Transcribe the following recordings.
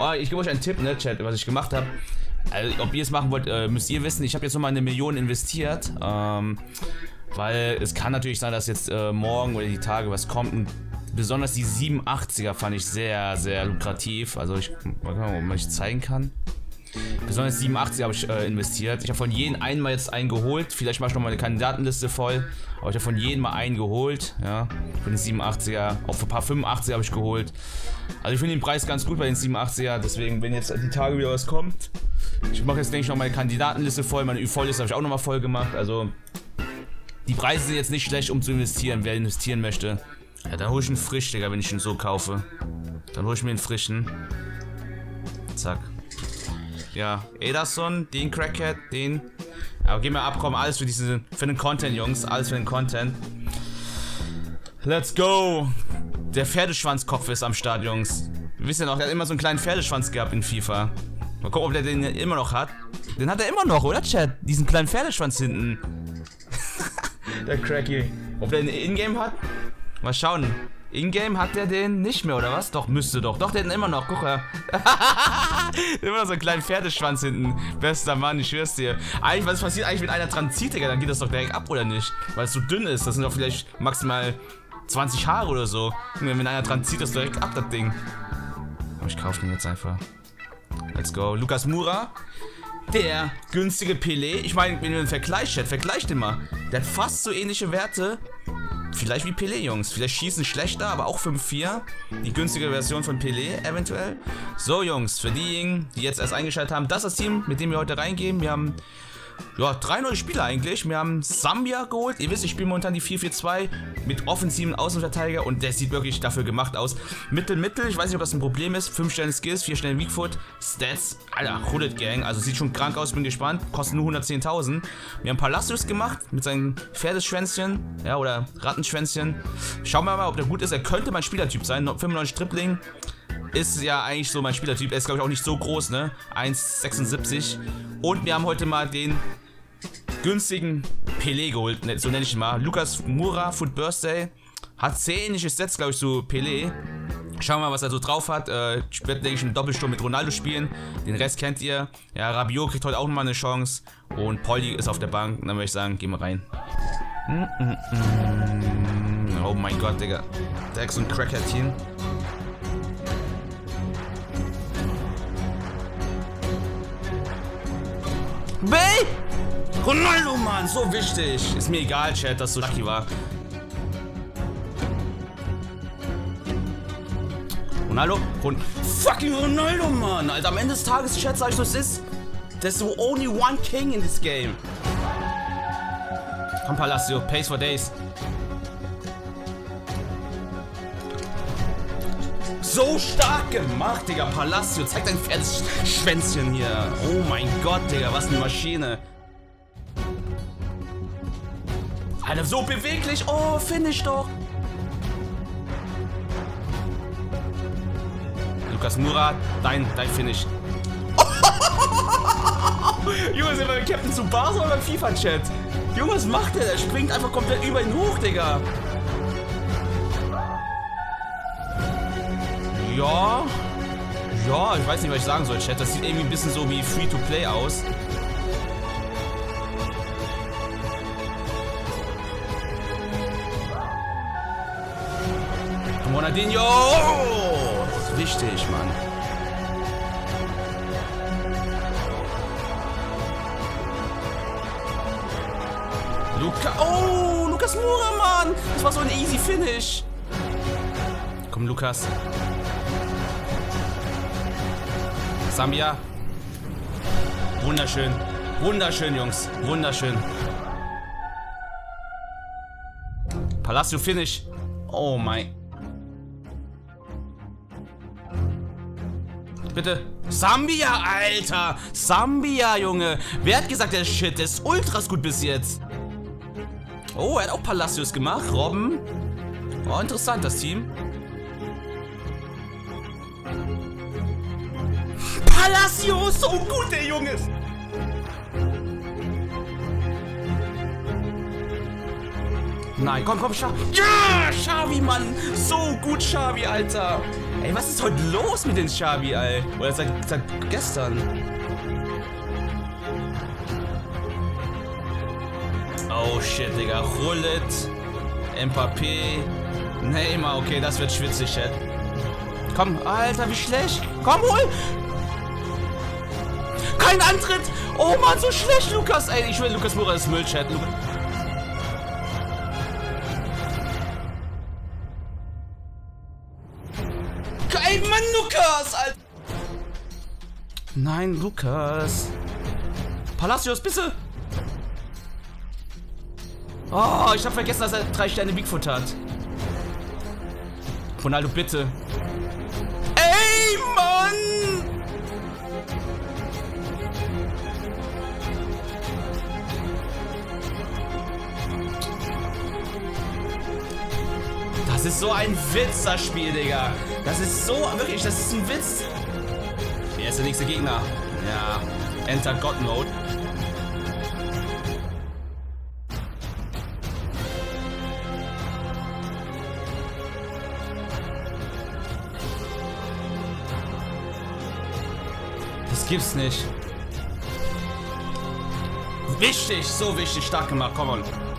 Oh, ich gebe euch einen Tipp, ne, Chat, was ich gemacht habe. Also, ob ihr es machen wollt, äh, müsst ihr wissen. Ich habe jetzt nochmal eine Million investiert. Ähm, weil es kann natürlich sein, dass jetzt äh, morgen oder die Tage was kommt. Und besonders die 87er fand ich sehr, sehr lukrativ. Also ich, mal gucken, ob ich zeigen kann. Besonders 87 habe ich äh, investiert. Ich habe von jedem einmal jetzt einen geholt. Vielleicht mache ich noch mal eine Kandidatenliste voll. Aber ich habe von jedem mal einen geholt. Ja, von den 87er. Auch für ein paar 85er habe ich geholt. Also ich finde den Preis ganz gut bei den 87er. Deswegen, wenn jetzt die Tage wieder was kommt. Ich mache jetzt, denke ich, noch meine Kandidatenliste voll. Meine Ü-Vollliste habe ich auch noch mal voll gemacht. Also die Preise sind jetzt nicht schlecht, um zu investieren. Wer investieren möchte. Ja, dann hole ich einen frisch, Digga, wenn ich ihn so kaufe. Dann hole ich mir einen frischen. Zack. Ja, Ederson, den Crackhead, den. Aber gehen wir ab, komm, alles für diesen, für den Content, Jungs, alles für den Content. Let's go! Der Pferdeschwanzkopf ist am Start, Jungs. Wir wissen ja noch, der hat immer so einen kleinen Pferdeschwanz gehabt in FIFA. Mal gucken, ob der den immer noch hat. Den hat er immer noch, oder, Chat? Diesen kleinen Pferdeschwanz hinten. der Cracky. Ob der den Ingame hat? Mal schauen. Ingame hat der den nicht mehr, oder was? Doch, müsste doch. Doch, der hat den immer noch. Guck mal. immer noch so einen kleinen Pferdeschwanz hinten. Bester Mann, ich schwör's dir. Eigentlich, was passiert eigentlich, wenn einer dran zieht, Digga? Dann geht das doch direkt ab, oder nicht? Weil es so dünn ist. Das sind doch vielleicht maximal 20 Haare oder so. Wenn einer dran zieht, das direkt ab, das Ding. Aber ich kaufe den jetzt einfach. Let's go. Lukas Mura. Der günstige Pelé. Ich meine, wenn ihr einen Vergleich hättet, vergleicht den mal. Der hat fast so ähnliche Werte Vielleicht wie Pelé, Jungs. Vielleicht schießen schlechter, aber auch 5-4. Die günstige Version von Pelé eventuell. So, Jungs, für diejenigen, die jetzt erst eingeschaltet haben, das ist das Team, mit dem wir heute reingehen. Wir haben ja, drei neue Spieler eigentlich. Wir haben Sambia geholt. Ihr wisst, ich spiele momentan die 4-4-2 mit offensiven Außenverteidiger und der sieht wirklich dafür gemacht aus. Mittel, Mittel, ich weiß nicht, ob das ein Problem ist. 5 Sterne Skills, 4 Sterne Weakfoot, Stats, Alter, Hooded Gang. Also sieht schon krank aus, bin gespannt. Kostet nur 110.000. Wir haben Palacios gemacht mit seinem Pferdeschwänzchen, ja, oder Rattenschwänzchen. Schauen wir mal, ob der gut ist. Er könnte mein Spielertyp sein. 95 Tripling ist ja eigentlich so mein Spielertyp. Er ist, glaube ich, auch nicht so groß, ne? 1,76. Und wir haben heute mal den günstigen Pelé geholt, ne, so nenne ich ihn mal. Lukas Mura, Foot Birthday. Hat sehr Sets, glaube ich, zu Pelé. Schauen wir mal, was er so drauf hat. Äh, ich werde, denke ich, einen Doppelsturm mit Ronaldo spielen. Den Rest kennt ihr. Ja, Rabiot kriegt heute auch nochmal eine Chance. Und Polly ist auf der Bank. Und dann würde ich sagen, gehen wir rein. Mm -mm -mm. Oh mein Gott, Digga. So ein Crackhead-Team. Bay! Ronaldo, Mann, so wichtig. Ist mir egal, Chat, dass so lucky war. Ronaldo? Ron Fucking Ronaldo, Mann. Alter, am Ende des Tages, Chat, sag ich, was ist. There's the only one king in this game. Komm, Palacio, Pace for Days. So stark gemacht, Digga. Palacio, zeig dein Pferdeschwänzchen hier. Oh mein Gott, Digga, was eine Maschine. Alter, so beweglich. Oh, finish doch. Lukas Murat, dein, dein Finish. Junge, sind wir beim Captain zu Bars oder beim FIFA-Chat? Junge, was macht der? Der springt einfach komplett über ihn hoch, Digga. Ja. Ja, ich weiß nicht, was ich sagen soll, Chat. Das sieht irgendwie ein bisschen so wie Free-to-Play aus. Ronaldinho! Das ist wichtig, Mann. Luca. Oh, Lukas Mura, Mann! Das war so ein easy Finish. Komm, Lukas. Sambia. Wunderschön. Wunderschön, Jungs. Wunderschön. Palacio Finish. Oh mein. Bitte. Sambia, Alter. Sambia, Junge. Wer hat gesagt, der Shit ist ultras gut bis jetzt? Oh, er hat auch Palacios gemacht. Robben. Oh, interessant, das Team. Palacios, so gut, der Junge. Nein, komm, komm, Xavi. Ja, Xavi, Mann. So gut, Xavi, Alter. Ey, was ist heute los mit den Xavi, ey? Oder seit, seit gestern? Oh shit, Digga. Rullet, Mbappé, Neymar. Okay, das wird schwitzig, Chat. Komm, Alter, wie schlecht. Komm, hol! Kein Antritt! Oh Mann, so schlecht, Lukas! Ey, ich will Lukas Mura ist Müll, Chat. Lukas Ey, Mann, Lukas! Alter. Nein, Lukas. Palacios, bitte! Oh, ich hab vergessen, dass er drei Sterne Bigfoot hat. Ronaldo, bitte. Ey, Mann! Das ist so ein Witz, das Spiel, Digga. Das ist so, wirklich, das ist ein Witz. Wer ist der nächste Gegner? Ja, Enter God Mode. Das gibt's nicht. Wichtig, so wichtig, stark gemacht, komm on.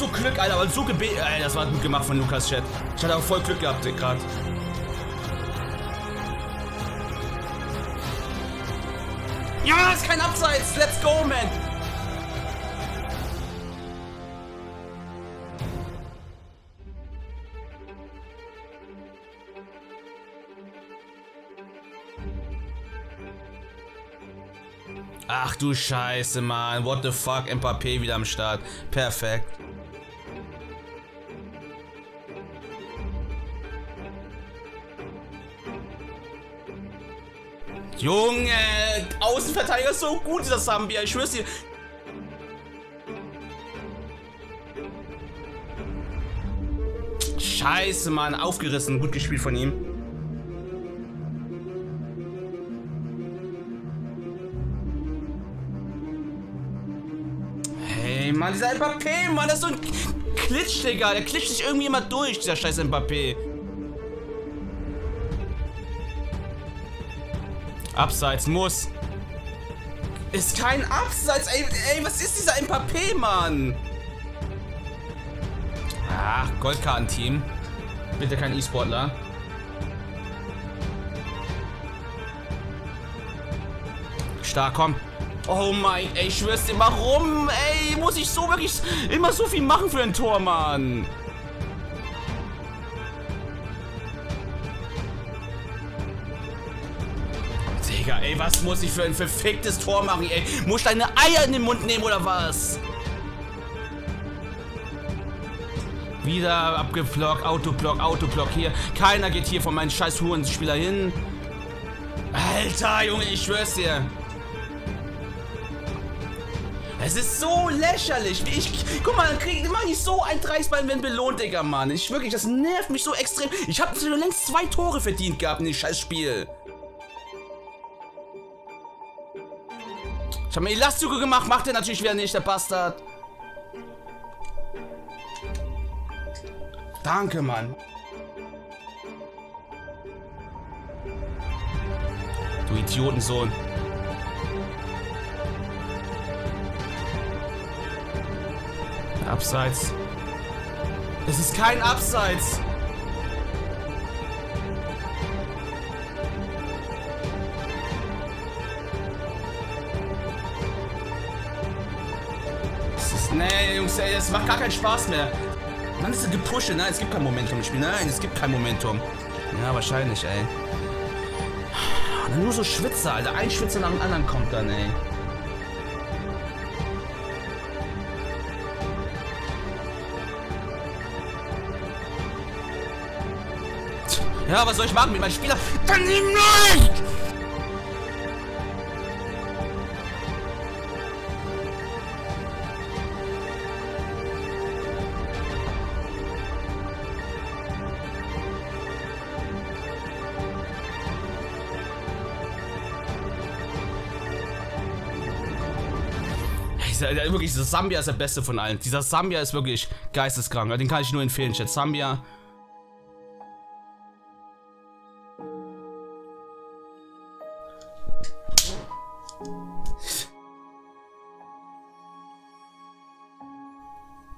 So Glück, Alter, aber so gebet. Ey, das war gut gemacht von Lukas Chat. Ich hatte auch voll Glück gehabt gerade. Ja, ist kein Abseits. Let's go, man. Ach du Scheiße, Mann. What the fuck? Mbappé wieder am Start. Perfekt. Junge, Außenverteidiger ist so gut, dieser Sambia. Ich schwör's dir. Scheiße, Mann. Aufgerissen. Gut gespielt von ihm. Hey, Mann, dieser Mbappé, Mann, das ist so ein Klitsch, Digga. Der klitscht sich irgendwie immer durch, dieser scheiß Mbappé. Abseits muss. Ist kein Abseits, ey, ey, was ist dieser Mbappé, Mann? Ach, Goldkartenteam. Bitte kein E-Sportler. Stark, komm. Oh mein, ey, ich schwör's dir, warum, ey, muss ich so wirklich immer so viel machen für ein Tor, Mann? Was muss ich für ein verficktes Tor machen, ey? Muss ich deine Eier in den Mund nehmen, oder was? Wieder abgeblockt, Autoblock, Autoblock hier. Keiner geht hier von meinen scheiß Hurenspieler hin. Alter, Junge, ich schwör's dir. Es ist so lächerlich. Ich, guck mal, dann krieg mach ich so ein Dreisbein, wenn belohnt, Digga, Mann. Ich wirklich, das nervt mich so extrem. Ich habe längst zwei Tore verdient gehabt in dem scheiß Spiel. Ich habe mir Elastzüge gemacht, macht er natürlich wieder nicht, der Bastard. Danke, Mann. Du Idiotensohn. Abseits. Es ist kein Abseits. Nee, Jungs, ey, es macht gar keinen Spaß mehr. Mann, ist gepusht. Nein, es gibt kein Momentum im Spiel. Nein, es gibt kein Momentum. Ja, wahrscheinlich, ey. Nur so Schwitzer, Alter. Ein Schwitzer nach dem anderen kommt dann, ey. Ja, was soll ich machen mit meinem Spieler? Dann ihm nicht! Der, wirklich, dieser Sambia ist der beste von allen. Dieser Sambia ist wirklich geisteskrank. Den kann ich nur empfehlen, Chat. Sambia.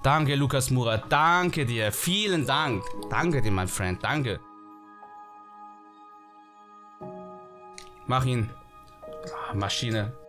Danke, Lukas Murat. Danke dir. Vielen Dank. Danke dir, mein Freund. Danke. Mach ihn. Ah,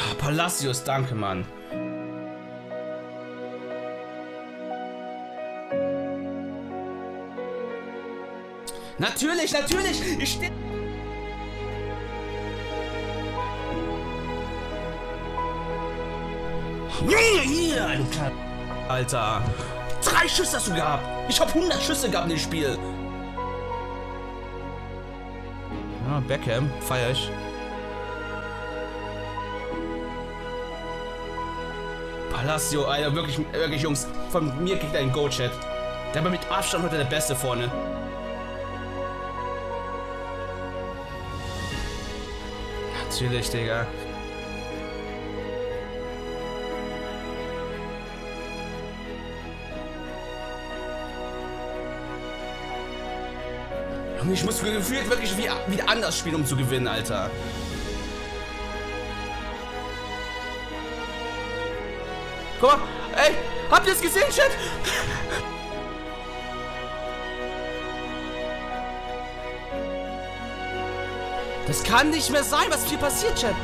Maschine. Palacios, danke, Mann. Natürlich, natürlich! Ich stehe. Hier, hier, Alter. Drei Schüsse hast du gehabt. Ich hab 100 Schüsse gehabt in dem Spiel. Ja, Beckham, feier ich. Palacio, Alter, wirklich, wirklich, Jungs, von mir kriegt er einen Go-Chat. Der war mit Abstand heute der Beste vorne. Natürlich, Digga. Ich muss gefühlt wirklich wie, wieder anders spielen, um zu gewinnen, Alter. Guck mal. Ey, habt ihr es gesehen, Chat? Das kann nicht mehr sein. Was hier passiert, Chat?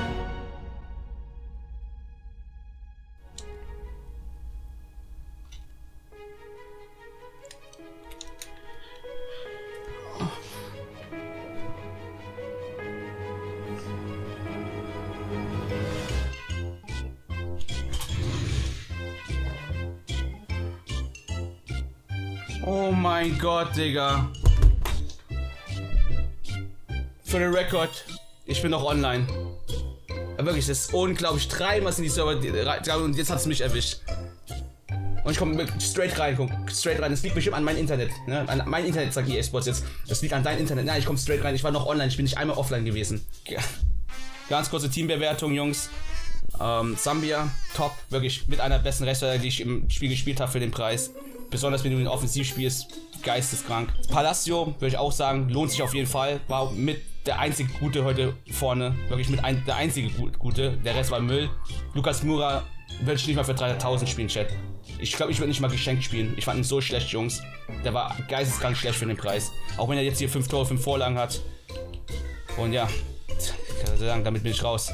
Mein Gott, Digga. Für den Rekord, ich bin noch online. Aber wirklich, das ist unglaublich. Dreimal sind die Server und jetzt hat es mich erwischt. Und ich komme straight rein, guck, straight rein. Das liegt bestimmt an mein Internet. Ne? An mein Internet, sagt die E-Sports jetzt. Das liegt an dein Internet. Nein, ich komme straight rein. Ich war noch online, ich bin nicht einmal offline gewesen. Ganz kurze Teambewertung, Jungs. Ähm, Sambia, top, wirklich mit einer besten Restler, die ich im Spiel gespielt habe für den Preis. Besonders wenn du ihn offensiv spielst, geisteskrank. Palacio, würde ich auch sagen, lohnt sich auf jeden Fall. War mit der einzige Gute heute vorne. Wirklich mit ein, der einzige Gute. Der Rest war Müll. Lukas Mura würde ich nicht mal für 3000 spielen, Chat. Ich glaube, ich würde nicht mal geschenkt spielen. Ich fand ihn so schlecht, Jungs. Der war geisteskrank schlecht für den Preis. Auch wenn er jetzt hier 5 Tore, 5 Vorlagen hat. Und ja, kann sagen, damit bin ich raus.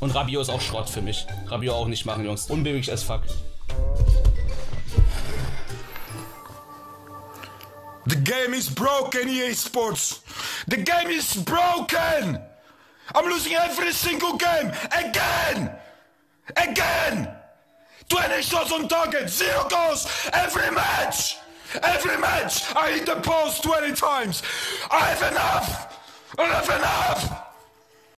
Und Rabio ist auch Schrott für mich. Rabio auch nicht machen, Jungs. Unbeweglich as fuck. The game is broken, EA Sports. The game is broken. I'm losing every single game. Again. Again. 20 shots on target, zero goals every match. Every match, I hit the post 20 times. I have enough. I have enough.